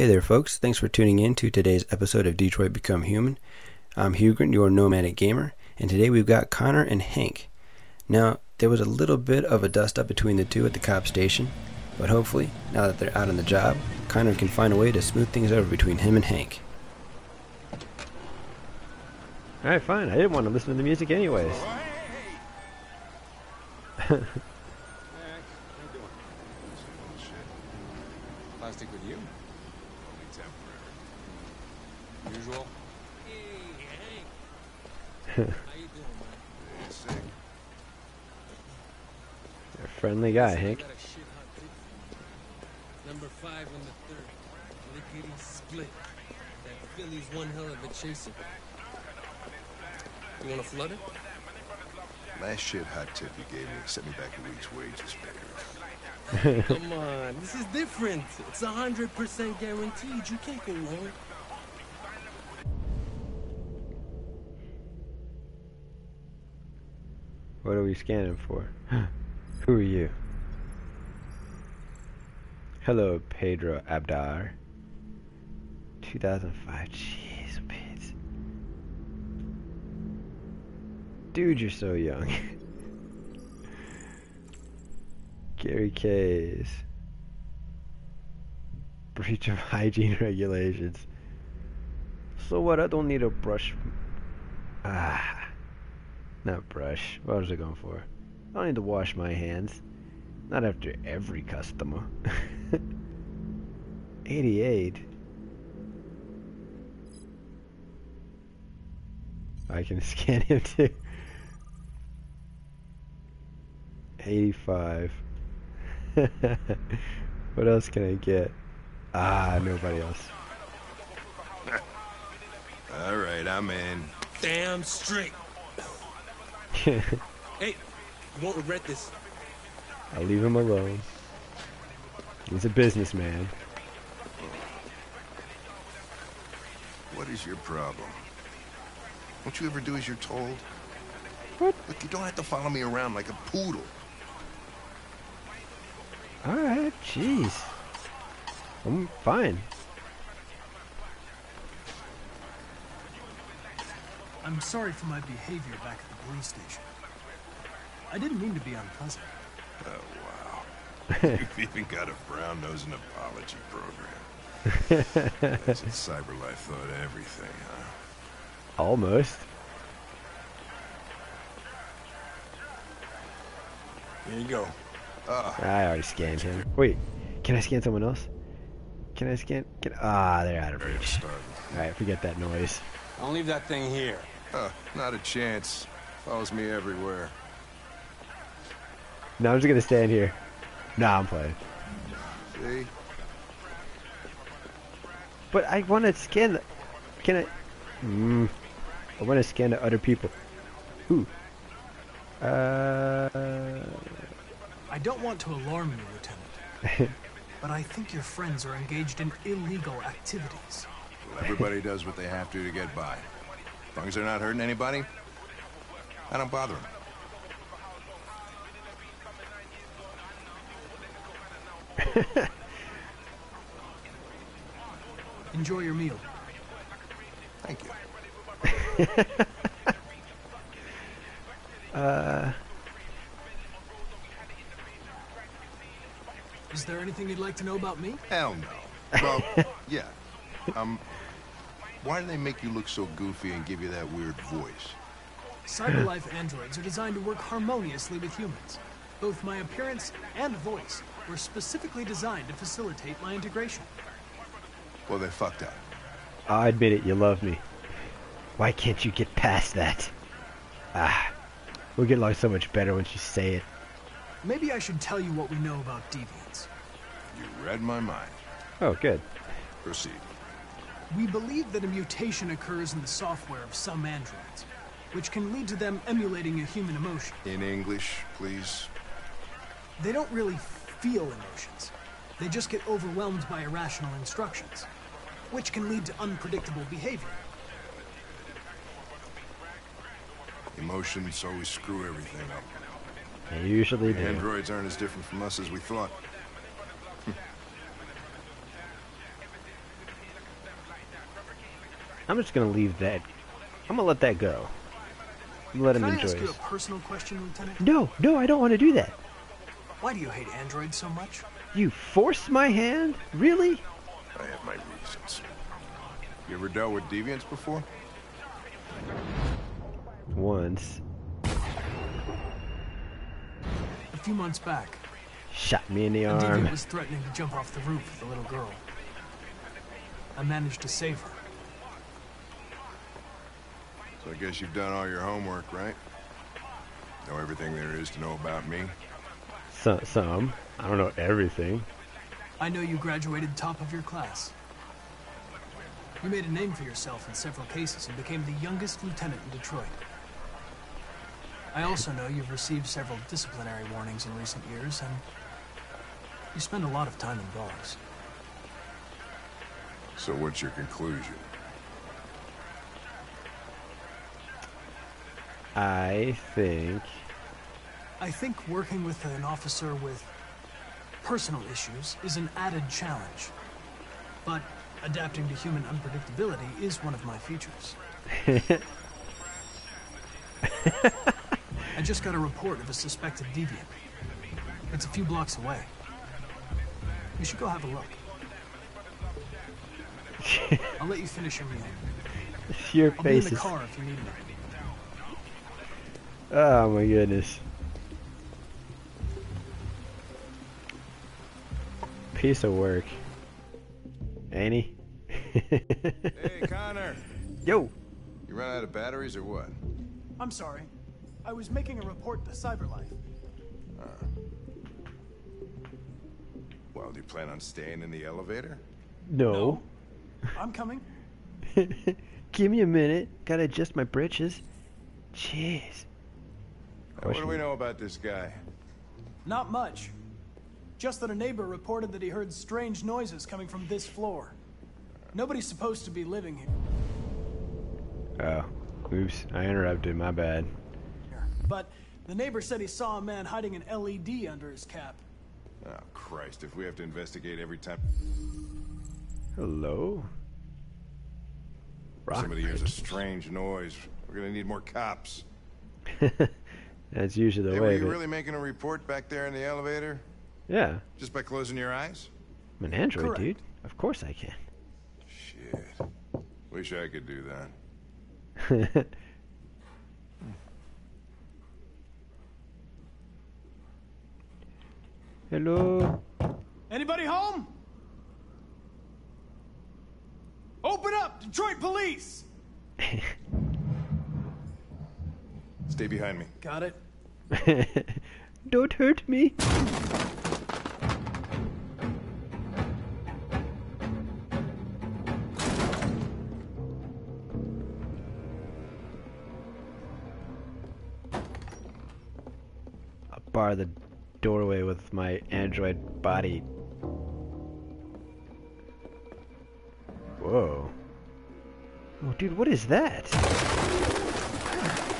Hey there, folks. Thanks for tuning in to today's episode of Detroit Become Human. I'm Hyugren, your nomadic gamer, and today we've got Connor and Hank. Now, there was a little bit of a dust up between the two at the cop station, but hopefully, now that they're out on the job, Connor can find a way to smooth things over between him and Hank. Alright, fine. I didn't want to listen to the music anyways. Oh, Plastic with you? Only temporary. Usual? How you doing, man? Yeah, sick. You're a friendly guy, Hank. I got a shit hot tip for you. Number five on the third. Lickety split. That Philly's one hell of a chaser. You wanna flood it? Last shit hot tip you gave me sent me back a week's wages, Pickers. Come on, this is different. It's a hundred percent guaranteed. You can't go wrong. What are we scanning for? Who are you? Hello, Pedro Abdar. 2005. Jeez, Pete. Dude, you're so young. Gary Case. Breach of hygiene regulations. So what? I don't need a brush. Ah. Not brush. What was I going for? I don't need to wash my hands. Not after every customer. 88. I can scan him too. 85. what else can I get? Ah, nobody else. All right, I'm in. Damn straight. Hey, you won't regret this. I'll leave him alone. He's a businessman. What is your problem? Don't you ever do as you're told? What? Look, you don't have to follow me around like a poodle. Alright, jeez. I'm fine. I'm sorry for my behavior back at the police station. I didn't mean to be unpleasant. Oh, wow. You've even got a brown-nosing apology program. That's what CyberLife thought of everything, huh? Almost. Here you go. Ah, I already scanned him. Wait, can I scan someone else? Can I scan? Can, ah, they're out of ready reach. Alright, forget that noise. I'll leave that thing here. Huh, not a chance. Follows me everywhere. No, I'm just gonna stand here. Nah, I'm playing. See? But I want to scan the. Can I? Mm, I want to scan the other people. Ooh. Uh. I don't want to alarm you, Lieutenant, but I think your friends are engaged in illegal activities. Well, everybody does what they have to to get by. As long as they're not hurting anybody, I don't bother them. Enjoy your meal. Thank you. uh. Is there anything you'd like to know about me? Hell no. Well, yeah. Um, why do they make you look so goofy and give you that weird voice? Cyberlife androids are designed to work harmoniously with humans. Both my appearance and voice were specifically designed to facilitate my integration. Well, they fucked up. I admit it, you love me. Why can't you get past that? Ah. We'll get along so much better once you say it. Maybe I should tell you what we know about deviants. You read my mind. Oh, good. Proceed. We believe that a mutation occurs in the software of some androids, which can lead to them emulating a human emotion. In English, please. They don't really feel emotions. They just get overwhelmed by irrational instructions, which can lead to unpredictable behavior. Emotions always screw everything up. They usually do. Androids aren't as different from us as we thought. I'm just gonna leave that. I'm gonna let that go. Let him Can I enjoy ask you a personal question, Lieutenant? No, no, I don't want to do that. Why do you hate androids so much? You forced my hand? Really? I have my reasons. You ever dealt with deviants before? Once. A few months back, Shot me in the a arm. deviant was threatening to jump off the roof with a little girl. I managed to save her. So I guess you've done all your homework, right? Know everything there is to know about me? So, some. I don't know everything. I know you graduated top of your class. You made a name for yourself in several cases and became the youngest lieutenant in Detroit. I also know you've received several disciplinary warnings in recent years, and you spend a lot of time in bars. So what's your conclusion? I think. I think working with an officer with personal issues is an added challenge. But adapting to human unpredictability is one of my features. I just got a report of a suspected deviant. It's a few blocks away. You should go have a look. I'll let you finish your meal. Your I'll be in face the is. car if you need me. Oh my goodness. Piece of work. Ain't he? Hey, Connor! Yo! You run out of batteries or what? I'm sorry. I was making a report to CyberLife. Uh. Well, do you plan on staying in the elevator? No. I'm coming. Give me a minute. Gotta adjust my britches. Jeez. What do we know about this guy? Not much. Just that a neighbor reported that he heard strange noises coming from this floor. Nobody's supposed to be living here. Oh. Oops. I interrupted. My bad. But the neighbor said he saw a man hiding an LED under his cap. Oh, Christ, if we have to investigate every time Hello? Rock somebody hears a strange noise, we're gonna need more cops. That's usually the Hey, were way. you but- really making a report back there in the elevator? Yeah. Just by closing your eyes? I'm an android, Correct. dude. Of course I can. Shit. Wish I could do that. Hello? Anybody home? Open up! Detroit police! Stay behind me. Got it. Don't hurt me. I'll bar the doorway with my android body. Whoa. Oh, dude, what is that?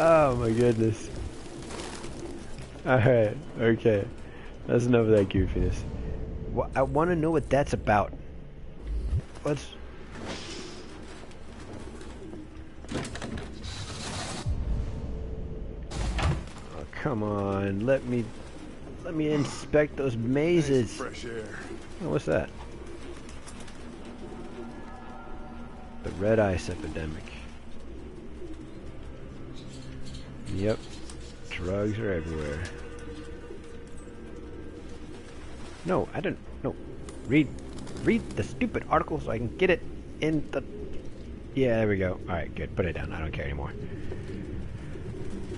oh my goodness. Alright, okay. That's enough of that goofiness. Wha- I want to know what that's about. Let's. Oh, come on. Let me. Let me inspect those mazes. Fresh air. Oh, what's that? The red ice epidemic. Yep. Drugs are everywhere. No, I didn't. No. Read. Read the stupid article so I can get it in the. Yeah, there we go. Alright, good. Put it down. I don't care anymore.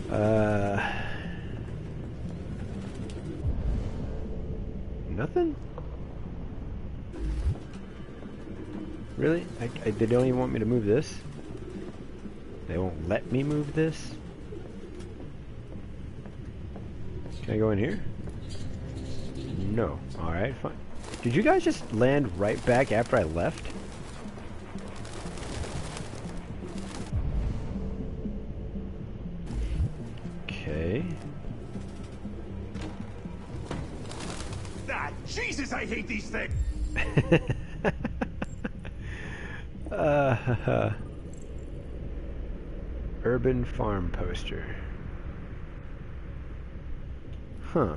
Uh. Nothing? Really? I, I, they don't even want me to move this? They won't let me move this? Can I go in here? No. Alright, fine. Did you guys just land right back after I left? Okay. Ah, Jesus, I hate these things! uh, urban farm poster. Huh.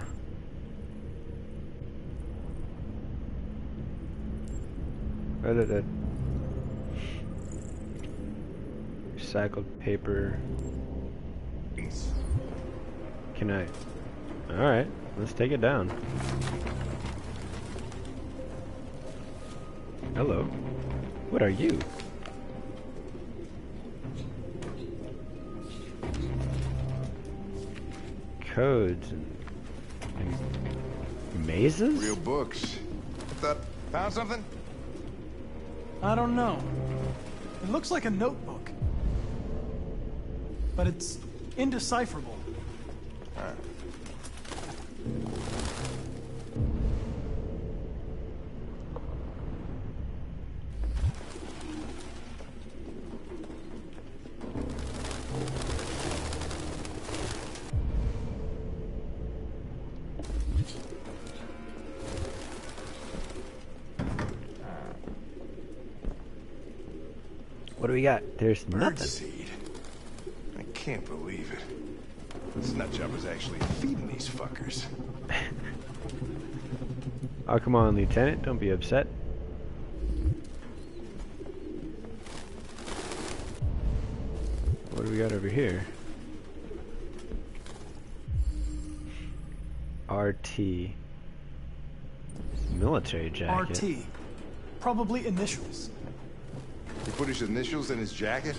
Uh, da- Recycled paper. Can I? Alright, let's take it down. Hello. What are you? Codes and mazes? Real books. Thought, found something? I don't know. It looks like a notebook. But it's indecipherable. What do we got? There's nothing. Birdseed. I can't believe it. This nutjob was actually feeding these fuckers. Oh, come on, Lieutenant. Don't be upset. What do we got over here? RT. Military jacket. RT. Probably initials. He put his initials in his jacket?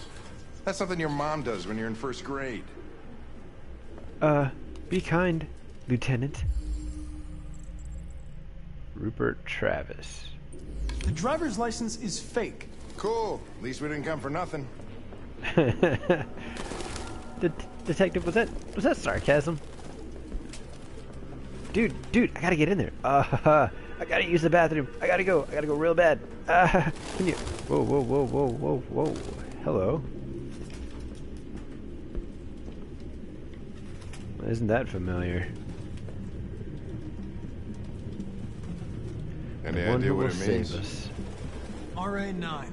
That's something your mom does when you're in first grade. Uh, be kind, Lieutenant. Rupert Travis. The driver's license is fake. Cool. At least we didn't come for nothing. Det detective, was that was that sarcasm? Dude, dude, I gotta get in there. Uh, I gotta use the bathroom. I gotta go. I gotta go real bad. Uh, can you? Whoa, whoa, whoa, whoa, whoa, whoa. Hello. Isn't that familiar? Any The idea what it means? save us. RA9.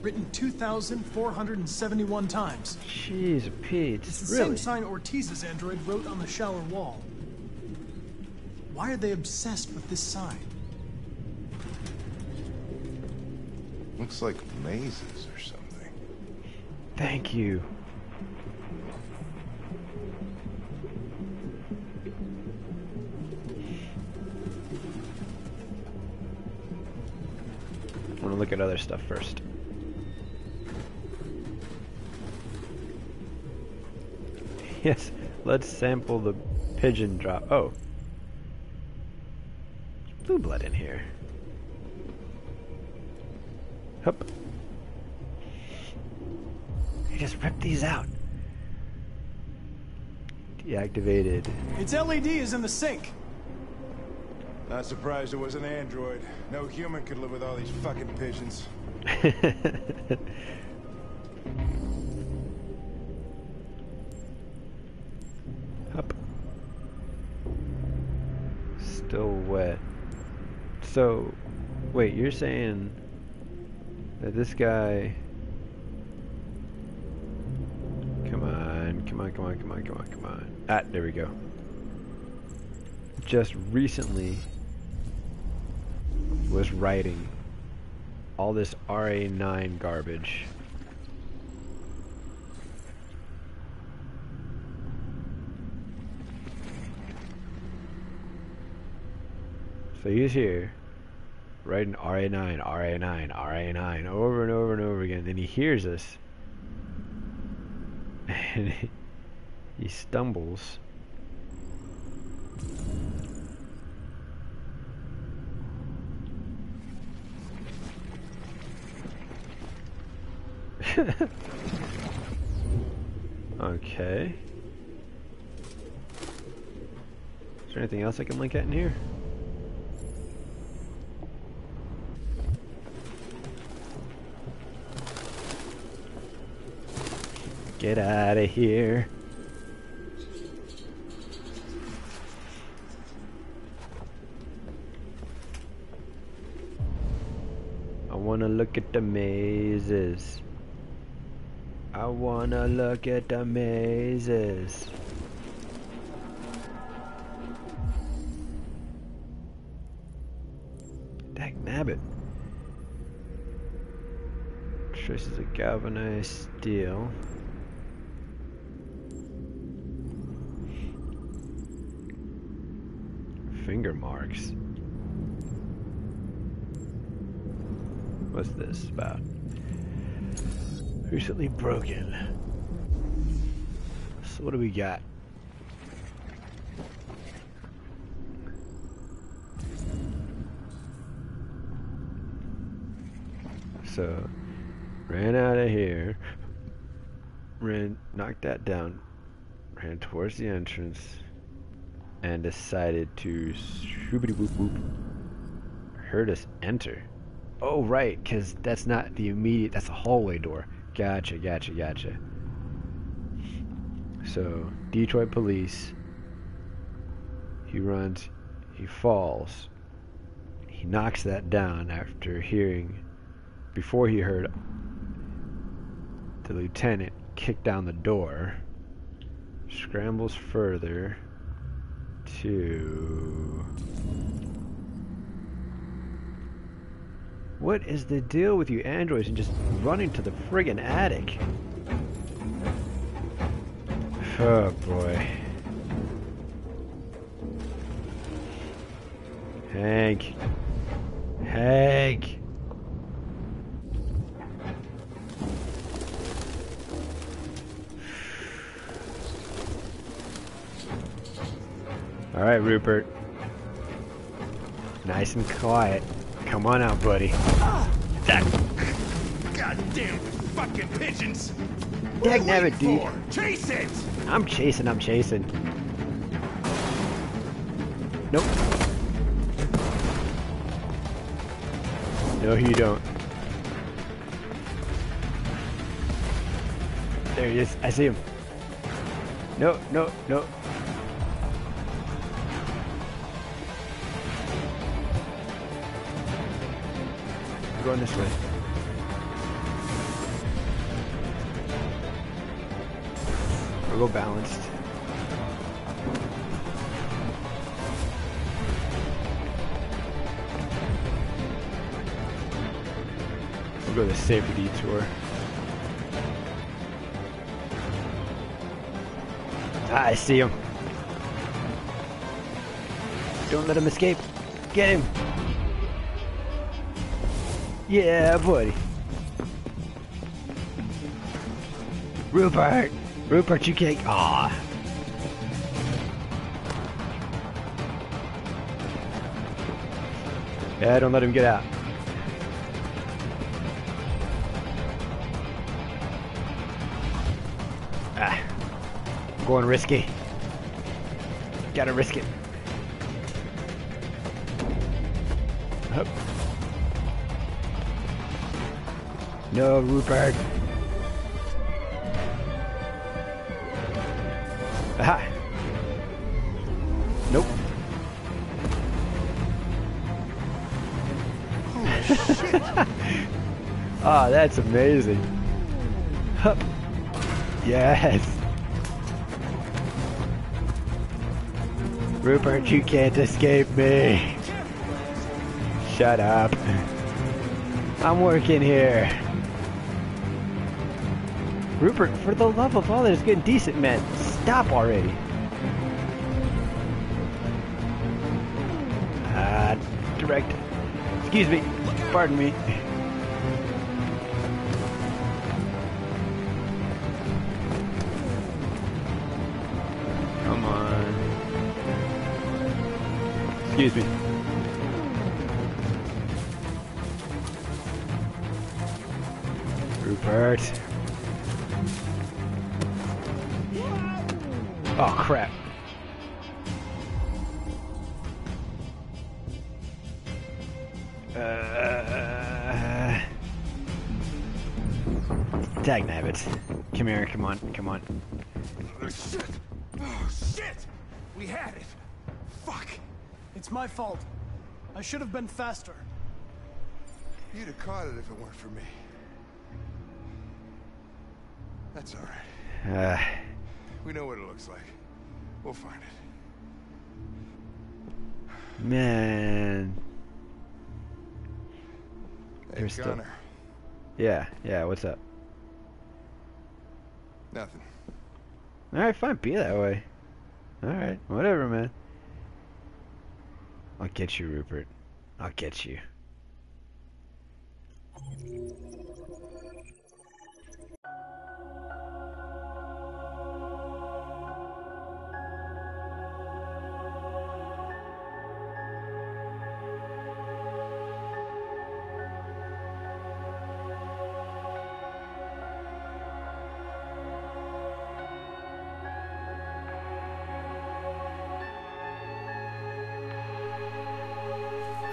Written 2,471 times. Jeez, Pete. It's the really? same sign Ortiz's android wrote on the shower wall. Why are they obsessed with this sign? Looks like mazes or something. Thank you. I want to look at other stuff first. Yes, let's sample the pigeon drop. Oh. Blue blood in here. Hup. He just ripped these out. Deactivated. Its LED is in the sink. Not surprised it was an android. No human could live with all these fucking pigeons. Up. Still wet. So, wait, you're saying that this guy. Come on, come on, come on, come on, come on, come on. Ah, there we go. Just recently was writing all this RA9 garbage. So he's here, writing RA9, RA9, RA9 over and over and over again. Then he hears us, and he, stumbles. okay. Is there anything else I can link at in here? Get out of here. I wanna look at the mazes. I wanna look at the mazes. Dag nabbit. Traces of galvanized steel. Marks. What's this about? Recently broken. So what do we got? So, ran out of here, ran, knocked that down, ran towards the entrance, and decided to shoobity. Heard us enter. Oh, right, because that's not the immediate, that's the hallway door. Gotcha, gotcha, gotcha. So, Detroit police. He runs, he falls. He knocks that down after hearing, before he heard the lieutenant kick down the door. Scrambles further to. What is the deal with you androids and just running to the friggin' attic? Oh boy. Hank. Hank. All right, Rupert. Nice and quiet. Come on out, buddy. That Goddamn fucking pigeons! Dag nabbit, dude. For? Chase it! I'm chasing, I'm chasing. Nope. No, you don't. There he is. I see him. No, no, no. Going this way. We'll go balanced. We'll go the safer detour. Ah, I see him. Don't let him escape. Get him. Yeah, buddy. Rupert. Rupert, you can't. Aw. Yeah, don't let him get out. Ah. I'm going risky. Gotta risk it. No, Rupert. Aha. Nope. Ah, that's amazing. Hup. Yes. Rupert, you can't escape me. Shut up. I'm working here. Rupert, for the love of all that is good and decent, man, stop already. Ah, direct. Excuse me. Pardon me. Come on. Excuse me. Rupert. Crap. Uh, Dag nabbit. Come here, come on, come on. Oh, shit! Oh, shit! We had it! Fuck! It's my fault. I should have been faster. You'd have caught it if it weren't for me. That's all right. Uh, We know what it looks like. We'll find it. man. Hey, There's still- Yeah, yeah, what's up? Nothing. Alright, fine, be that way. Alright, whatever, man. I'll get you, Rupert. I'll get you.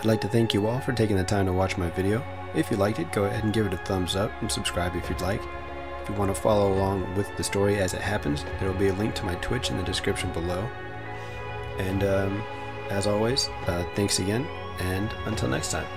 I'd like to thank you all for taking the time to watch my video. If you liked it, go ahead and give it a thumbs up and subscribe if you'd like. If you want to follow along with the story as it happens, there will be a link to my Twitch in the description below. And um, as always, uh, thanks again, and until next time.